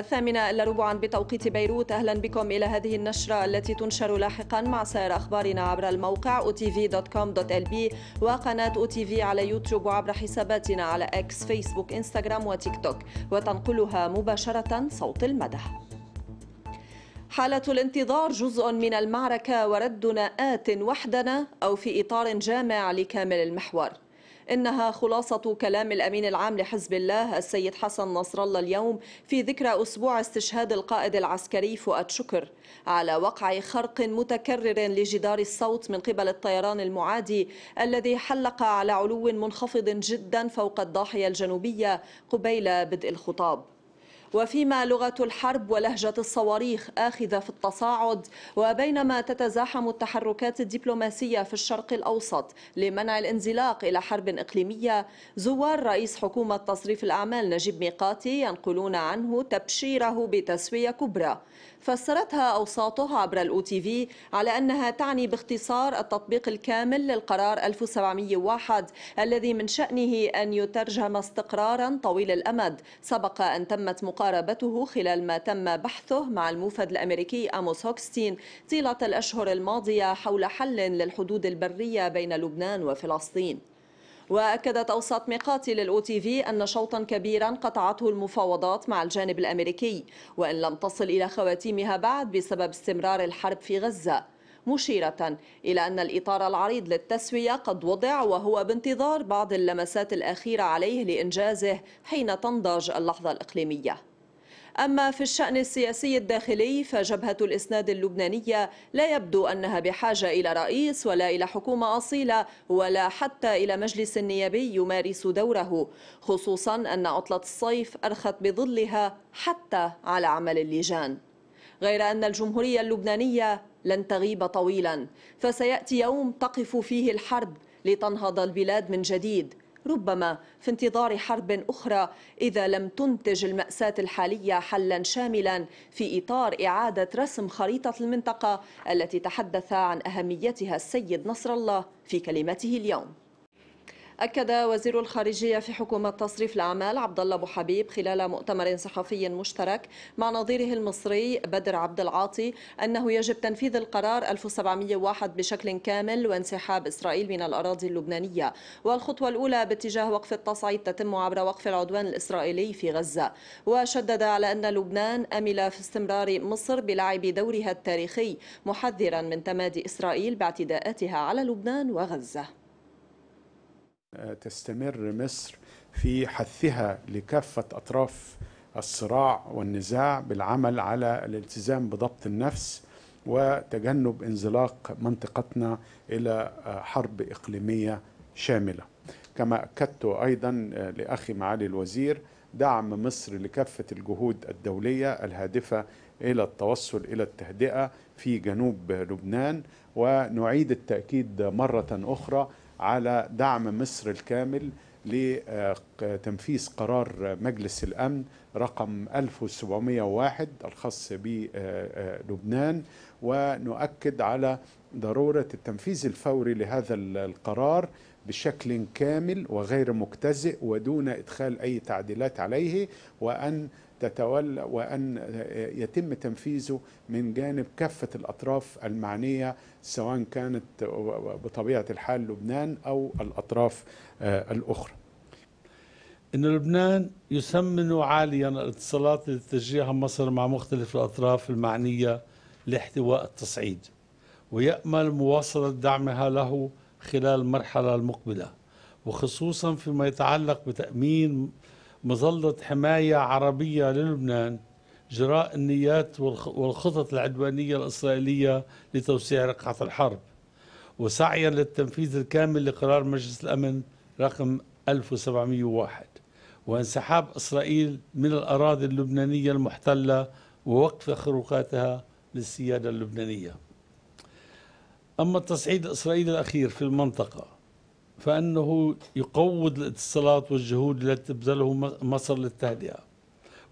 الثامنة إلا ربعا بتوقيت بيروت. أهلا بكم إلى هذه النشرة التي تنشر لاحقا مع سائر أخبارنا عبر الموقع otv.com.lb وقناة OTV على يوتيوب وعبر حساباتنا على إكس فيسبوك إنستغرام وتيك توك. وتنقلها مباشرة صوت المدى. حالة الانتظار جزء من المعركة وردنا آت وحدنا أو في إطار جامع لكامل المحور. إنها خلاصة كلام الأمين العام لحزب الله السيد حسن نصر الله اليوم في ذكرى أسبوع استشهاد القائد العسكري فؤاد شكر على وقع خرق متكرر لجدار الصوت من قبل الطيران المعادي الذي حلق على علو منخفض جدا فوق الضاحية الجنوبية قبيل بدء الخطاب. وفيما لغة الحرب ولهجة الصواريخ آخذة في التصاعد وبينما تتزاحم التحركات الدبلوماسية في الشرق الأوسط لمنع الانزلاق إلى حرب إقليمية. زوار رئيس حكومة تصريف الأعمال نجيب ميقاتي ينقلون عنه تبشيره بتسوية كبرى. فسرتها أوساطه عبر ال OTV على أنها تعني باختصار التطبيق الكامل للقرار 1701 الذي من شأنه أن يترجم استقرارا طويل الأمد. سبق أن تمت مقاربته خلال ما تم بحثه مع الموفد الأمريكي آموس هوكستين طيلة الأشهر الماضية حول حل للحدود البرية بين لبنان وفلسطين. وأكدت أوساط ميقاتي للأو تي في أن شوطا كبيرا قطعته المفاوضات مع الجانب الأمريكي وإن لم تصل إلى خواتيمها بعد بسبب استمرار الحرب في غزة مشيرة إلى أن الإطار العريض للتسوية قد وضع وهو بانتظار بعض اللمسات الأخيرة عليه لإنجازه حين تنضج اللحظة الإقليمية. أما في الشأن السياسي الداخلي فجبهة الإسناد اللبنانية لا يبدو أنها بحاجة إلى رئيس ولا إلى حكومة أصيلة ولا حتى إلى مجلس نيابي يمارس دوره خصوصا أن عطلة الصيف أرخت بظلها حتى على عمل اللجان. غير أن الجمهورية اللبنانية لن تغيب طويلا فسيأتي يوم تقف فيه الحرب لتنهض البلاد من جديد. ربما في انتظار حرب أخرى إذا لم تنتج المأساة الحالية حلا شاملا في إطار إعادة رسم خريطة المنطقة التي تحدث عن أهميتها السيد نصر الله في كلمته اليوم. أكد وزير الخارجية في حكومة تصريف الأعمال عبد الله أبو حبيب خلال مؤتمر صحفي مشترك مع نظيره المصري بدر عبد العاطي أنه يجب تنفيذ القرار 1701 بشكل كامل وانسحاب إسرائيل من الأراضي اللبنانية. والخطوة الأولى باتجاه وقف التصعيد تتم عبر وقف العدوان الإسرائيلي في غزة. وشدد على أن لبنان أمل في استمرار مصر بلعب دورها التاريخي محذرا من تمادي إسرائيل باعتداءاتها على لبنان وغزة. تستمر مصر في حثها لكافة أطراف الصراع والنزاع بالعمل على الالتزام بضبط النفس وتجنب انزلاق منطقتنا إلى حرب إقليمية شاملة. كما أكدت أيضا لأخي معالي الوزير دعم مصر لكافة الجهود الدولية الهادفة إلى التوصل إلى التهدئة في جنوب لبنان ونعيد التأكيد مرة أخرى على دعم مصر الكامل لتنفيذ قرار مجلس الأمن رقم 1701 الخاص بلبنان ونؤكد على ضرورة التنفيذ الفوري لهذا القرار بشكل كامل وغير مجتزئ ودون إدخال أي تعديلات عليه وأن تتولى وأن يتم تنفيذه من جانب كافة الأطراف المعنية سواء كانت بطبيعة الحال لبنان أو الأطراف الأخرى. أن لبنان يسمن عاليا الاتصالات التي تجريها مصر مع مختلف الأطراف المعنية لاحتواء التصعيد ويأمل مواصلة دعمها له خلال المرحلة المقبلة وخصوصا فيما يتعلق بتأمين مظلة حماية عربية للبنان جراء النيات والخطط العدوانية الإسرائيلية لتوسيع رقعة الحرب وسعيا للتنفيذ الكامل لقرار مجلس الأمن رقم 1701 وانسحاب إسرائيل من الأراضي اللبنانية المحتلة ووقف خروقاتها للسيادة اللبنانية. أما التصعيد الإسرائيلي الأخير في المنطقة فأنه يقوض الاتصالات والجهود التي تبذله مصر للتهدئة.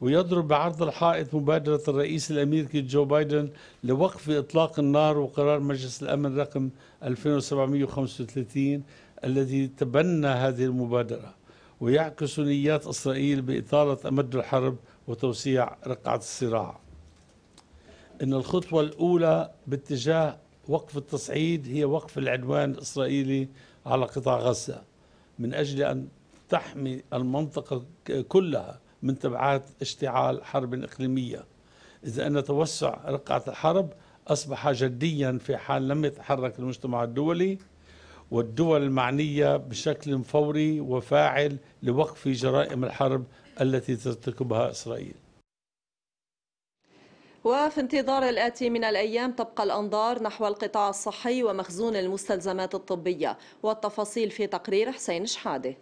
ويضرب بعرض الحائط مبادرة الرئيس الأمريكي جو بايدن لوقف إطلاق النار وقرار مجلس الأمن رقم 2735 الذي تبنى هذه المبادرة. ويعكس نيات إسرائيل بإطالة أمد الحرب وتوسيع رقعة الصراع. إن الخطوة الأولى باتجاه وقف التصعيد هي وقف العدوان الإسرائيلي على قطاع غزة من أجل أن تحمي المنطقة كلها من تبعات اشتعال حرب إقليمية. إذا أن توسع رقعة الحرب أصبح جديا في حال لم يتحرك المجتمع الدولي والدول المعنية بشكل فوري وفاعل لوقف جرائم الحرب التي ترتكبها إسرائيل. وفي انتظار الآتي من الأيام تبقى الأنظار نحو القطاع الصحي ومخزون المستلزمات الطبية والتفاصيل في تقرير حسين شحادة.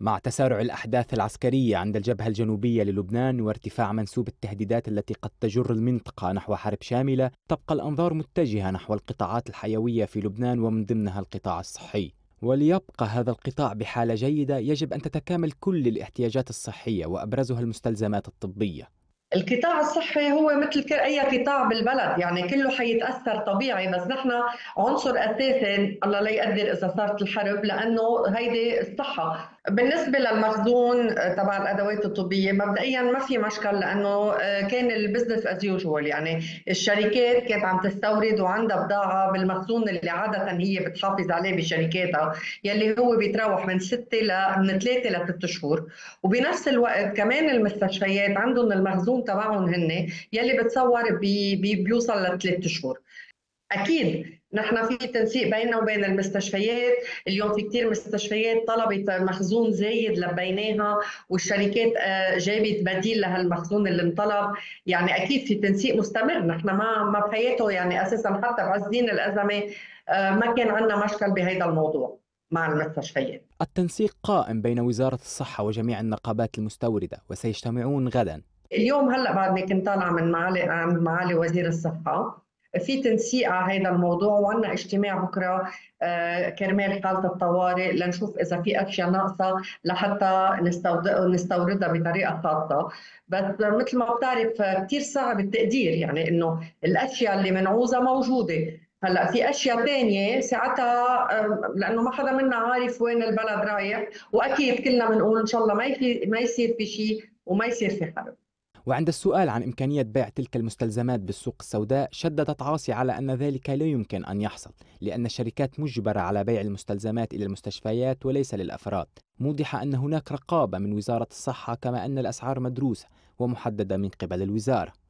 مع تسارع الأحداث العسكرية عند الجبهة الجنوبية للبنان وارتفاع منسوب التهديدات التي قد تجر المنطقة نحو حرب شاملة تبقى الأنظار متجهة نحو القطاعات الحيوية في لبنان ومن ضمنها القطاع الصحي. وليبقى هذا القطاع بحالة جيدة يجب أن تتكامل كل الاحتياجات الصحية وأبرزها المستلزمات الطبية. القطاع الصحي هو مثل أي قطاع بالبلد يعني كله حيتأثر طبيعي بس نحن عنصر أساسي الله لا يقدر إذا صارت الحرب لأنه هيدي الصحة. بالنسبة للمخزون تبع الأدوات الطبية مبدئيا ما في مشكل لأنه كان ال business as usual يعني الشركات كانت عم تستورد وعندها بضاعة بالمخزون اللي عادة هي بتحافظ عليه بشركاتها يلي هو بيتراوح من ستة ل من ثلاثة لست شهور. وبنفس الوقت كمان المستشفيات عندهم المخزون تبعهم هن يلي بتصور بي بي بيوصل لثلاث شهور. أكيد نحن في تنسيق بيننا وبين المستشفيات اليوم في كثير مستشفيات طلبت مخزون زايد لبيناها والشركات آه، جابت بديل لهالمخزون اللي انطلب. يعني أكيد في تنسيق مستمر نحن ما ما بحياته يعني أساسا حتى بعزين الأزمة آه، ما كان عندنا مشكل بهذا الموضوع مع المستشفيات. التنسيق قائم بين وزارة الصحة وجميع النقابات المستوردة وسيجتمعون غدا. اليوم هلأ بعدني كنت طالعه من معالي معالي وزير الصحة. في تنسيق على هذا الموضوع وعندنا اجتماع بكرة آه، كرمال حاله الطوارئ لنشوف إذا في اشياء ناقصة لحتى نستوردها بطريقة خاصة. بس مثل ما بتعرف كثير صعب التقدير يعني إنه الأشياء اللي منعوزة موجودة. هلأ في أشياء ثانية ساعتها لأنه ما حدا منا عارف وين البلد رايح وأكيد كلنا بنقول إن شاء الله ما ما يصير في شيء وما يصير في حرب. وعند السؤال عن إمكانية بيع تلك المستلزمات بالسوق السوداء شددت عاصي على أن ذلك لا يمكن أن يحصل لأن الشركات مجبرة على بيع المستلزمات إلى المستشفيات وليس للأفراد. موضحة أن هناك رقابة من وزارة الصحة كما أن الأسعار مدروسة ومحددة من قبل الوزارة.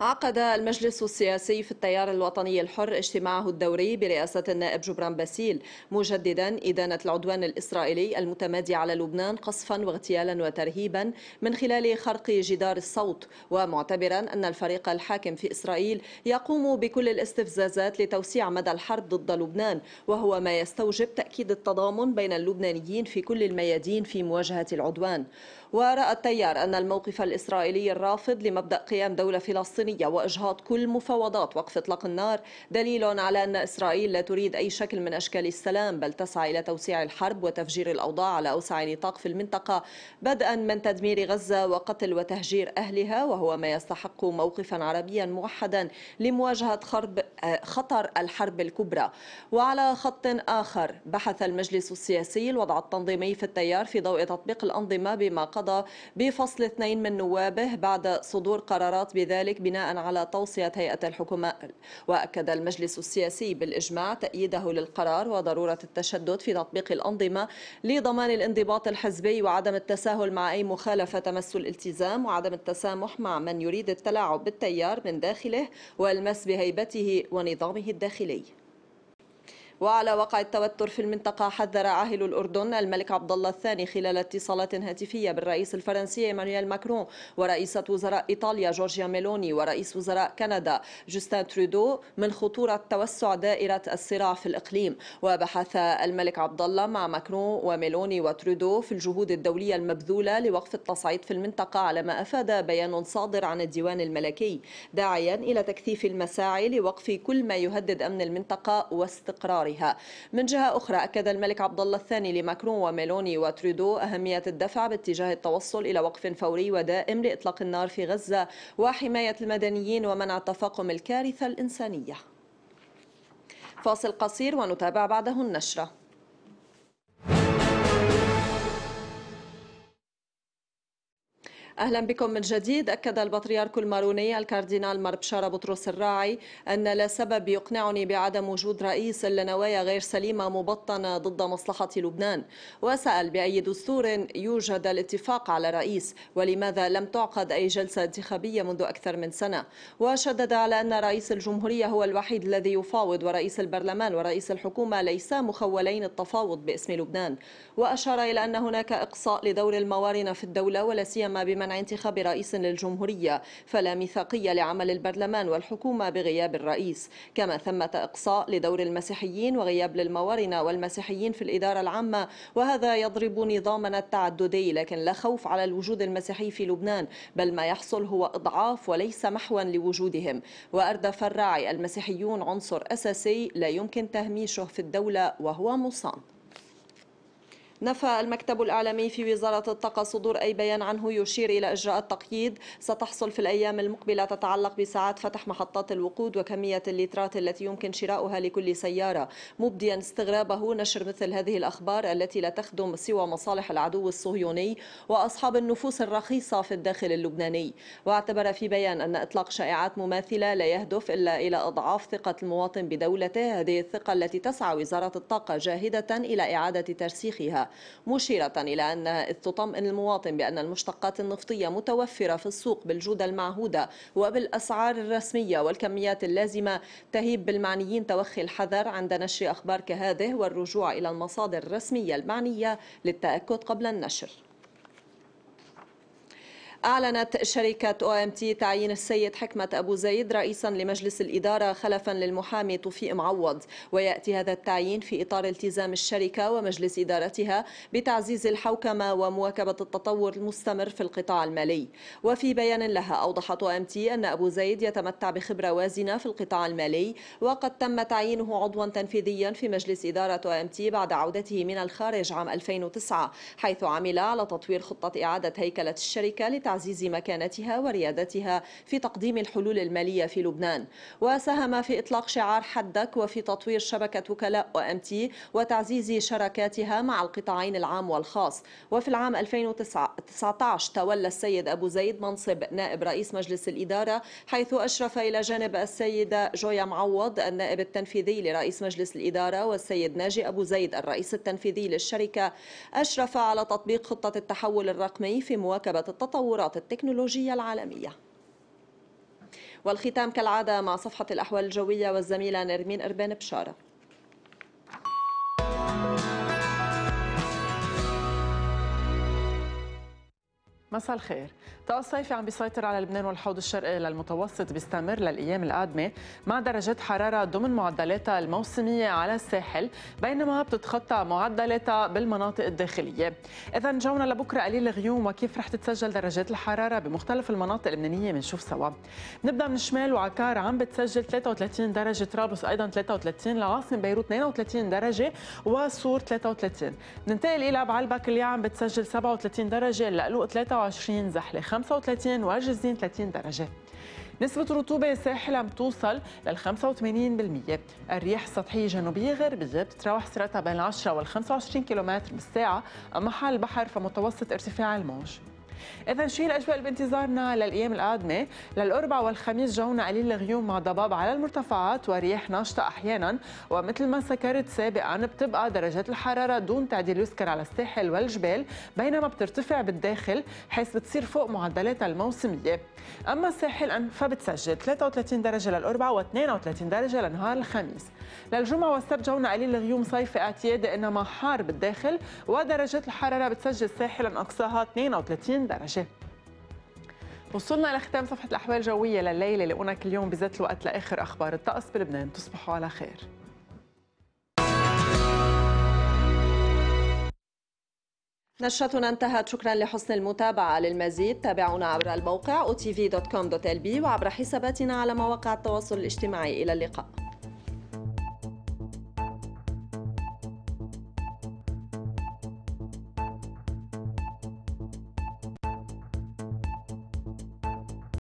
عقد المجلس السياسي في التيار الوطني الحر اجتماعه الدوري برئاسة النائب جبران باسيل مجددا إدانة العدوان الإسرائيلي المتمادي على لبنان قصفا واغتيالا وترهيبا من خلال خرق جدار الصوت ومعتبرا أن الفريق الحاكم في إسرائيل يقوم بكل الاستفزازات لتوسيع مدى الحرب ضد لبنان وهو ما يستوجب تأكيد التضامن بين اللبنانيين في كل الميادين في مواجهة العدوان. ورأى التيار أن الموقف الإسرائيلي الرافض لمبدأ قيام دولة فلسطينية وإجهاض كل مفاوضات وقف إطلاق النار دليل على أن إسرائيل لا تريد أي شكل من أشكال السلام بل تسعى إلى توسيع الحرب وتفجير الأوضاع على أوسع نطاق في المنطقة بدءا من تدمير غزة وقتل وتهجير أهلها وهو ما يستحق موقفا عربيا موحدا لمواجهة خرب خطر الحرب الكبرى. وعلى خط آخر بحث المجلس السياسي الوضع التنظيمي في التيار في ضوء تطبيق الأنظمة بما قضى بفصل اثنين من نوابه بعد صدور قرارات بذلك بناء على توصية هيئة الحكومة وأكد المجلس السياسي بالإجماع تأييده للقرار وضرورة التشدد في تطبيق الأنظمة لضمان الانضباط الحزبي وعدم التساهل مع أي مخالفة تمس الالتزام وعدم التسامح مع من يريد التلاعب بالتيار من داخله والمس بهيبته ونظامه الداخلي. وعلى وقع التوتر في المنطقة حذر عاهل الأردن الملك عبد الله الثاني خلال اتصالات هاتفية بالرئيس الفرنسي إيمانويل ماكرون ورئيسة وزراء إيطاليا جورجيا ميلوني ورئيس وزراء كندا جوستان ترودو من خطورة توسع دائرة الصراع في الإقليم. وبحث الملك عبد الله مع ماكرون وميلوني وترودو في الجهود الدولية المبذولة لوقف التصعيد في المنطقة على ما أفاد بيان صادر عن الديوان الملكي داعيا إلى تكثيف المساعي لوقف كل ما يهدد أمن المنطقة واستقرارها إطارها من جهة أخرى أكد الملك عبد الله الثاني لماكرون وميلوني وترودو أهمية الدفع باتجاه التوصل إلى وقف فوري ودائم لإطلاق النار في غزة وحماية المدنيين ومنع تفاقم الكارثة الإنسانية. فاصل قصير ونتابع بعده النشرة. أهلا بكم من جديد. أكد البطريرك الماروني الكاردينال مربشارة بطرس الراعي أن لا سبب يقنعني بعدم وجود رئيس إلا نوايا غير سليمة مبطنة ضد مصلحة لبنان. وسأل بأي دستور يوجد الاتفاق على رئيس ولماذا لم تعقد أي جلسة انتخابية منذ أكثر من سنة؟ وشدد على أن رئيس الجمهورية هو الوحيد الذي يفاوض ورئيس البرلمان ورئيس الحكومة ليسا مخولين التفاوض باسم لبنان. وأشار إلى أن هناك إقصاء لدور الموارنة في الدولة ولا سيما بما منع انتخاب رئيس للجمهورية فلا ميثاقية لعمل البرلمان والحكومة بغياب الرئيس. كما ثمة إقصاء لدور المسيحيين وغياب للموارنة والمسيحيين في الإدارة العامة وهذا يضرب نظامنا التعددي لكن لا خوف على الوجود المسيحي في لبنان بل ما يحصل هو إضعاف وليس محوا لوجودهم. وأردف الراعي المسيحيون عنصر أساسي لا يمكن تهميشه في الدولة وهو مصان. نفى المكتب الإعلامي في وزارة الطاقة صدور أي بيان عنه يشير إلى إجراءات تقييد ستحصل في الأيام المقبلة تتعلق بساعات فتح محطات الوقود وكمية الليترات التي يمكن شراؤها لكل سيارة. مبديا استغرابه نشر مثل هذه الأخبار التي لا تخدم سوى مصالح العدو الصهيوني وأصحاب النفوس الرخيصة في الداخل اللبناني. واعتبر في بيان أن إطلاق شائعات مماثلة لا يهدف إلا إلى إضعاف ثقة المواطن بدولته. هذه الثقة التي تسعى وزارة الطاقة جاهدة إلى إعادة ترسيخها. مشيرة إلى أن تطمئن المواطن بأن المشتقات النفطية متوفرة في السوق بالجودة المعهودة وبالأسعار الرسمية والكميات اللازمة. تهيب بالمعنيين توخي الحذر عند نشر أخبار كهذه والرجوع إلى المصادر الرسمية المعنية للتأكد قبل النشر. أعلنت شركة OMT تعيين السيد حكمة أبو زيد رئيسا لمجلس الإدارة خلفا للمحامي توفيق معوض. ويأتي هذا التعيين في إطار التزام الشركة ومجلس إدارتها بتعزيز الحوكمة ومواكبة التطور المستمر في القطاع المالي. وفي بيان لها أوضحت OMT أن أبو زيد يتمتع بخبرة وازنة في القطاع المالي وقد تم تعيينه عضوا تنفيذيا في مجلس إدارة OMT بعد عودته من الخارج عام 2009 حيث عمل على تطوير خطة إعادة هيكلة الشركة لتعزيز تعزيز مكانتها وريادتها في تقديم الحلول المالية في لبنان. وساهم في إطلاق شعار حدك وفي تطوير شبكة وكلاء تي وتعزيز شراكاتها مع القطاعين العام والخاص. وفي العام 2019 تولى السيد أبو زيد منصب نائب رئيس مجلس الإدارة حيث أشرف إلى جانب السيدة جويا معوض النائب التنفيذي لرئيس مجلس الإدارة والسيد ناجي أبو زيد الرئيس التنفيذي للشركة. أشرف على تطبيق خطة التحول الرقمي في مواكبة التطورات. التطورات التكنولوجية العالمية. والختام كالعادة مع صفحة الأحوال الجوية والزميلة نرمين إربان بشارة. مساء الخير. طقس صيفي عم بيسيطر على لبنان والحوض الشرقي للمتوسط بيستمر للأيام القادمة مع درجات حرارة ضمن معدلاتها الموسمية على الساحل بينما بتتخطى معدلاتها بالمناطق الداخلية. اذا جونا لبكرة قليل الغيوم وكيف رح تتسجل درجات الحرارة بمختلف المناطق اللبنانية بنشوف سوا. نبدأ من الشمال وعكار عم بتسجل 33 درجة طرابلس أيضا 33 العاصمه بيروت 32 درجة وصور 33 ننتقل إلى بعلبك اللي عم بتسجل 37 درجة لقلوق 23 زحلة 35 وجزين 30 درجة. نسبة الرطوبة الساحل عم توصل لل 85% الرياح السطحية جنوبية غربية بتتراوح سرعتها بين 10 وال 25 كم بالساعة. أما حال البحر فمتوسط ارتفاع الموج. اذا شو الاجواء اللي بانتظارنا للأيام القادمة. للاربعاء والخميس جونا قليل الغيوم مع ضباب على المرتفعات ورياح ناشطة أحيانا. ومثل ما سكرت سابقا بتبقى درجات الحرارة دون تعديل يذكر على الساحل والجبال بينما بترتفع بالداخل حيث بتصير فوق معدلاتها الموسميه أما الساحل فبتسجل 33 درجة للاربعاء و32 درجة لنهار الخميس. للجمعة والسبت جونا قليل الغيوم صيفي اعتيادي إنما حار بالداخل ودرجات الحرارة بتسجل ساحلا أقصاها 32 درجه وصلنا لختام صفحة الأحوال الجوية لليلة لقونك اليوم بذات الوقت لآخر أخبار الطقس بلبنان. تصبحوا على خير. نشرتنا انتهت. شكرا لحسن المتابعة. للمزيد تابعونا عبر الموقع otv.com.lb وعبر حساباتنا على مواقع التواصل الاجتماعي. إلى اللقاء.